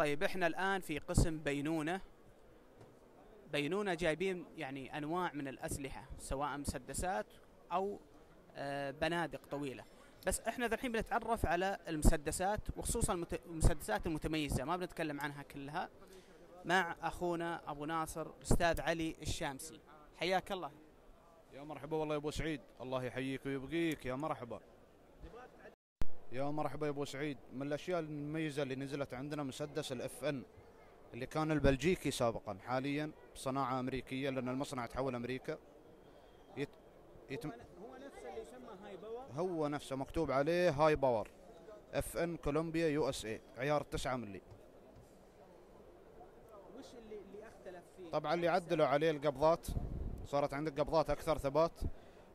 طيب إحنا الآن في قسم بينونة. بينونة جايبين يعني أنواع من الأسلحة سواء مسدسات أو آه، بنادق طويلة. بس إحنا الحين بنتعرف على المسدسات وخصوصا المسدسات المتميزة ما بنتكلم عنها كلها مع أخونا أبو ناصر الاستاذ علي الشامسي. حياك الله. يا مرحبا والله يا أبو سعيد. الله يحييك ويبقيك. يا مرحبا. يا مرحبا يا أبو سعيد. من الأشياء المميزة اللي نزلت عندنا مسدس ال FN اللي كان البلجيكي سابقا حاليا صناعه أمريكية لأن المصنع تحول أمريكا. يت... يتم... هو نفس اللي يسمى High Power؟ هو نفسه مكتوب عليه High Power. FN Columbia USA. عيار 9 ملي. وش اللي اللي اختلف فيه؟ طبعا اللي عدلوا عليه القبضات صارت عندك قبضات أكثر ثبات.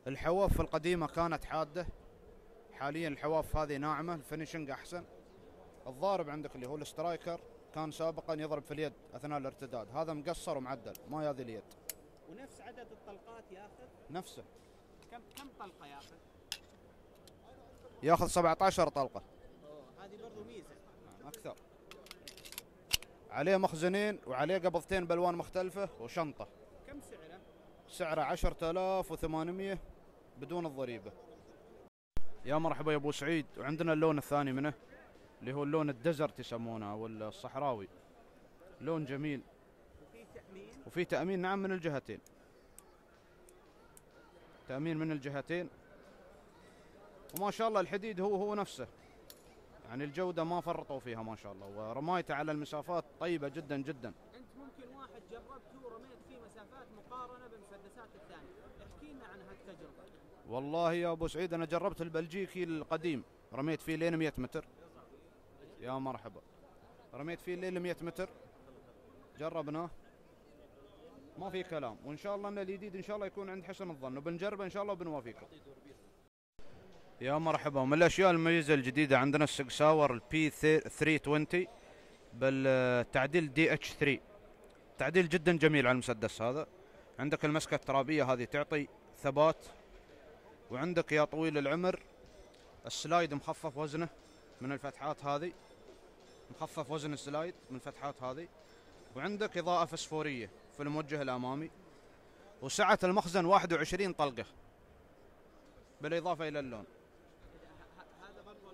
الحواف القديمة كانت حادة. حاليا الحواف هذه ناعمة ال finishing أحسن. الضارب عندك اللي هو ال striker كان سابقا يضرب في اليد أثناء الارتداد. هذا مقصر ومعدل ما ياذي اليد. ونفس عدد الطلقات ياخذ؟ نفسه. كم كم طلقة ياخذ؟ ياخذ 17 طلقة. هذه برضو ميزة. أكثر. عليه مخزنين وعليه قبضتين بألوان مختلفة وشنطة. كم سعره؟ سعره 10800 بدون الضريبة. يا مرحبا يا ابو سعيد. وعندنا اللون الثاني منه اللي هو اللون الدزرت يسمونه أو الصحراوي. لون جميل. وفي تأمين وفي تأمين نعم من الجهتين. تأمين من الجهتين. وما شاء الله الحديد هو هو نفسه. يعني الجودة ما فرطوا فيها ما شاء الله. ورمايته على المسافات طيبة جدا جدا. أنت ممكن واحد جربته ورميت مسافات مقارنة بالمسدسات الثانية. احكي لنا عن هالتجربة. والله يا أبو سعيد أنا جربت البلجيكي القديم. رميت فيه لين 100 متر. يا مرحبا. رميت فيه لين 100 متر. جربناه. ما في كلام. وإن شاء الله أن الجديد إن شاء الله يكون عند حسن الظن. وبنجربه إن شاء الله وبنوافيكم. يا مرحبا. من الأشياء المميزة الجديدة عندنا ال SIG Sauer ال P320 بالتعديل DH3 تعديل جدا جميل على المسدس هذا. عندك المسكة الترابية هذه تعطي ثبات وعندك يا طويل العمر ال slide مخفف وزنه من الفتحات هذه. مخفف وزن ال slide من الفتحات هذه. وعندك إضاءة فسفورية في الموجه الأمامي. وسعة المخزن 21 طلقة بالإضافة إلى اللون هذا برضو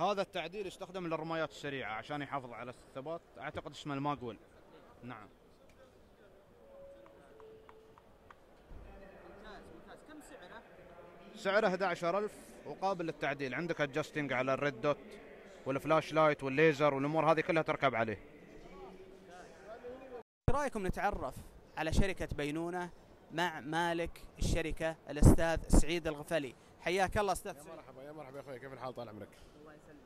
هذا التعديل يستخدم للرمايات السريعة عشان يحافظ على الثبات. أعتقد اسمه ال magwell نعم. سعره 11000 وقابل للتعديل. عندك adjusting على ال red dot وال flashlight والليزر والأمور هذه كلها تركب عليه. إيش رأيكم نتعرف على شركة بينونة مع مالك الشركة الأستاذ سعيد الغفلي؟ حياك الله أستاذ يا مرحبا يا مرحبا يا أخوي كيف الحال طال عمرك؟ الله يسلمك.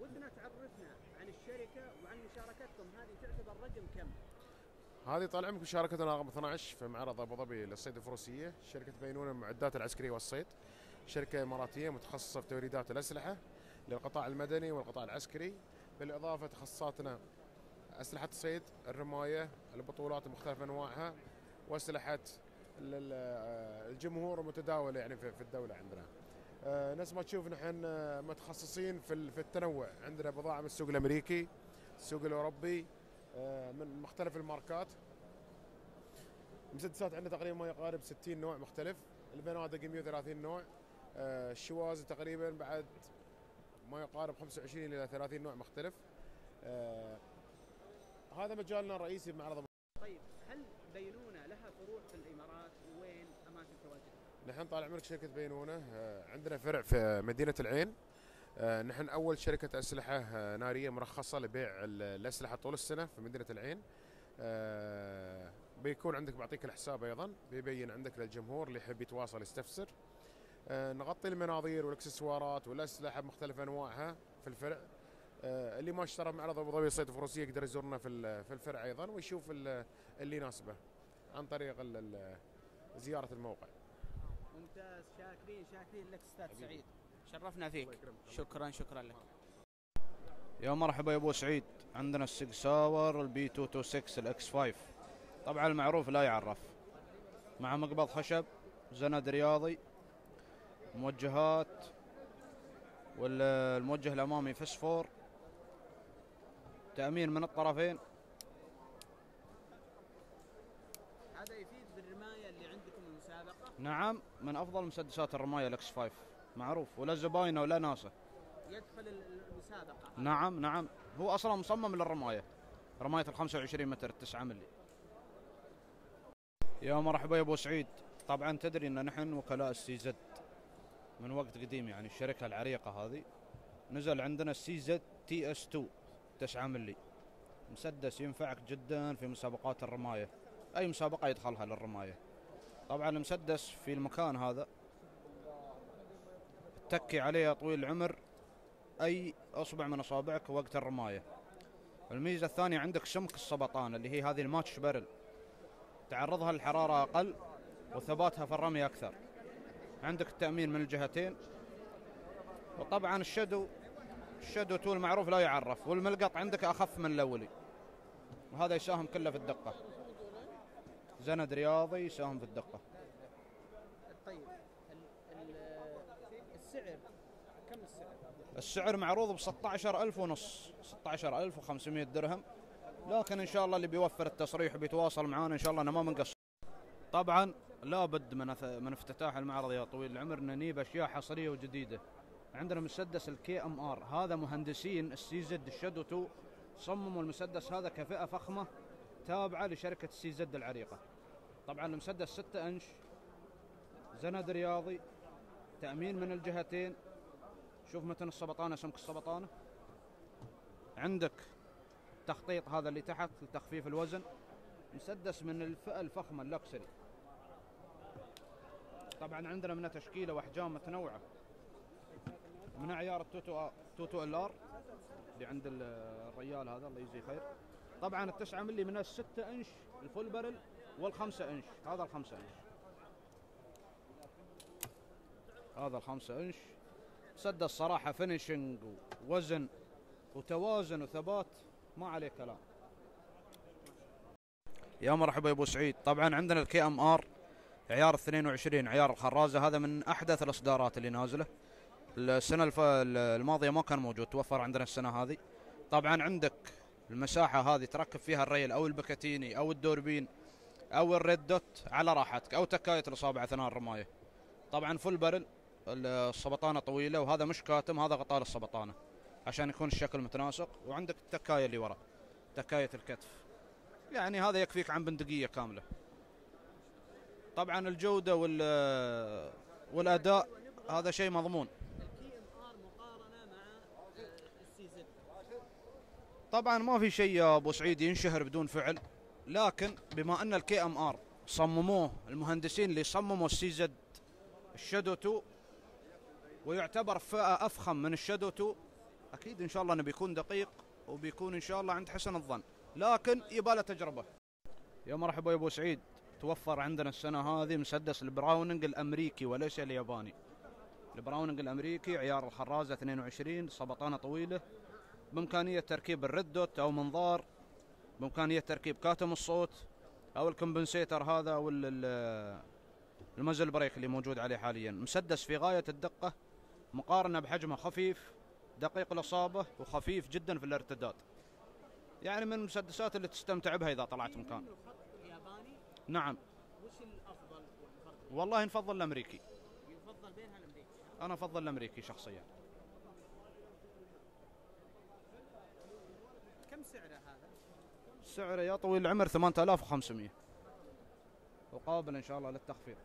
ودنا تعرفنا عن الشركة وعن مشاركتكم. هذه تعتبر رقم كم؟ هذه طال عمرك مشاركتنا رقم 12 في معرض أبو ظبي للصيد الفروسية، شركة بينونة المعدات العسكرية والصيد. شركة إماراتية متخصصة في توريدات الأسلحة للقطاع المدني والقطاع العسكري، بالإضافة تخصصاتنا أسلحة الصيد، الرماية، البطولات بمختلف أنواعها، وأسلحة الجمهور المتداوله يعني في الدولة عندنا. آه، نفس ما تشوف نحن آه، متخصصين في ال- في التنوع، عندنا بضاعه من السوق الأمريكي، السوق الأوروبي، آه، من مختلف الماركات. مسدسات عندنا تقريبا ما يقارب 60 نوع مختلف. البنادق 130 نوع. آه، الشواز تقريبا بعد ما يقارب 25 إلى 30 نوع مختلف. آه، هذا مجالنا الرئيسي بمعرض طيب هل بينونه لها فروع في الإمارات؟ نحن طال عمرك شركة بينونة آه، عندنا فرع في مدينة العين. آه، نحن أول شركة أسلحة آه، نارية مرخصة لبيع ال- الأسلحة طول السنة في مدينة العين. بيكون عندك بعطيك الحساب أيضا بيبين عندك للجمهور اللي يحب يتواصل يستفسر. نغطي المناظير والإكسسوارات والأسلحة بمختلف أنواعها في الفرع. اللي ما اشترى معرض أبو ظبي الصيد الفروسية يقدر يزورنا في ال- في الفرع أيضا ويشوف ال- اللي يناسبه عن طريق زيارة الموقع. ممتاز شاكرين شاكرين لك أستاذ. سعيد. شرفنا فيك. شكرا شكرا لك. يا مرحبا يا أبو سعيد. عندنا ال SIG Sauer ال P226 ال X5 طبعا المعروف لا يعرف. مع مقبض خشب زند رياضي موجهات والموجه الأمامي فسفور. تأمين من الطرفين هذا يفيد بالرمايه اللي عندكم المسابقه نعم من أفضل مسدسات الرماية الاكس 5 معروف ولا زباينة ولا ناسه يدخل ال- المسابقة. نعم نعم. هو أصلا مصمم للرماية. رماية ال 25 متر 9 ملي يا مرحبا يا أبو سعيد. طبعا تدري إن نحن وكلاء ال CZ من وقت قديم يعني الشركة العريقة هذه نزل عندنا ال CZ TS 2 9 ملي مسدس ينفعك جدا في مسابقات الرماية. أي مسابقة يدخلها للرماية. طبعا المسدس في المكان هذا. تكي عليه طويل العمر. أي أصبع من أصابعك وقت الرماية. الميزة الثانية عندك سمك السبطان اللي هي هذه الماتش بارل تعرضها للحرارة أقل وثباتها في الرمي أكثر. عندك التأمين من الجهتين. وطبعا الشدو الشدو تول معروف لا يعرف والملقط عندك أخف من الأولي. وهذا يساهم كله في الدقة. زند رياضي يساهم في الدقة. طيب ال- ال- السعر كم السعر؟ السعر معروض ب 16000 ونص 16500 درهم. لكن إن شاء الله اللي بيوفر التصريح وبيتواصل معانا إن شاء الله أنا ما بنقصر طبعا لابد من من افتتاح المعرض يا طويل العمر نجيب أشياء حصرية وجديدة. عندنا مسدس ال KMR هذا مهندسين ال CZ ال Shadow 2 صمموا المسدس هذا كفئة فخمة. تابعة لشركة ال CZ العريقة. طبعا المسدس 6 أنش زند رياضي تأمين من الجهتين. شوف متن السبطانة سمك السبطانة. عندك تخطيط هذا اللي تحت لتخفيف الوزن. مسدس من الفئة الفخمة ال luxury طبعا عندنا منها تشكيلة وأحجام متنوعة. من عيار ال two two two two LR اللي عند ال- الريال هذا الله يجزيه خير. طبعا التسعة ملي من الستة إنش ال full barrel والخمسة إنش. هذا الخمسة إنش. هذا الخمسة إنش. مسدس صراحة finishing ووزن وتوازن وثبات. ما عليه كلام. يا مرحبا يا أبو سعيد. طبعا عندنا ال KMR عيار 22 عيار الخرازة. هذا من أحدث الإصدارات اللي نازلة. السنة. الماضية ما كان موجود توفر عندنا السنة هذه. طبعا عندك المساحة هذه تركب فيها ال rail أو ال Picatinny أو الدوربين أو ال red dot على راحتك أو تكايه الاصابع اثناء الرماية. طبعا full barrel السبطانة طويلة وهذا مش كاتم هذا غطاء السبطانه عشان يكون الشكل متناسق. وعندك التكاية اللي ورا تكاية الكتف. يعني هذا يكفيك عن بندقية كاملة. طبعا الجودة وال والأداء هذا شيء مضمون ال KMR مقارنه مع ال CZ طبعا ما في شيء يا أبو سعيد ينشهر بدون فعل لكن بما أن ال KMR صمموه المهندسين اللي صمموا ال CZ ال Shadow 2 ويعتبر فئة أفخم من ال Shadow 2 أكيد إن شاء الله إنه بيكون دقيق وبيكون إن شاء الله عند حسن الظن. لكن يباله تجربة. يا مرحبا يا أبو سعيد. توفر عندنا السنة هذه مسدس ال Browning الأمريكي وليس الياباني. ال Browning الأمريكي عيار الخرازه 22 سبطانة طويلة بإمكانية تركيب ال red dot أو منظار بإمكانية تركيب كاتم الصوت أو ال compensator هذا ال- muzzle brake اللي موجود عليه حاليا. مسدس في غاية الدقة مقارنة بحجمه خفيف دقيق الاصابه وخفيف جدا في الارتداد. يعني من المسدسات اللي تستمتع بها إذا طلعت مكان. نعم. وش الأفضل؟ والفرق والله نفضل الأمريكي. يفضل بينها الأمريكي. أنا أفضل الأمريكي شخصيا كم سعره هذا؟ سعره يا طويل العمر 8500 وقابل إن شاء الله للتخفيض.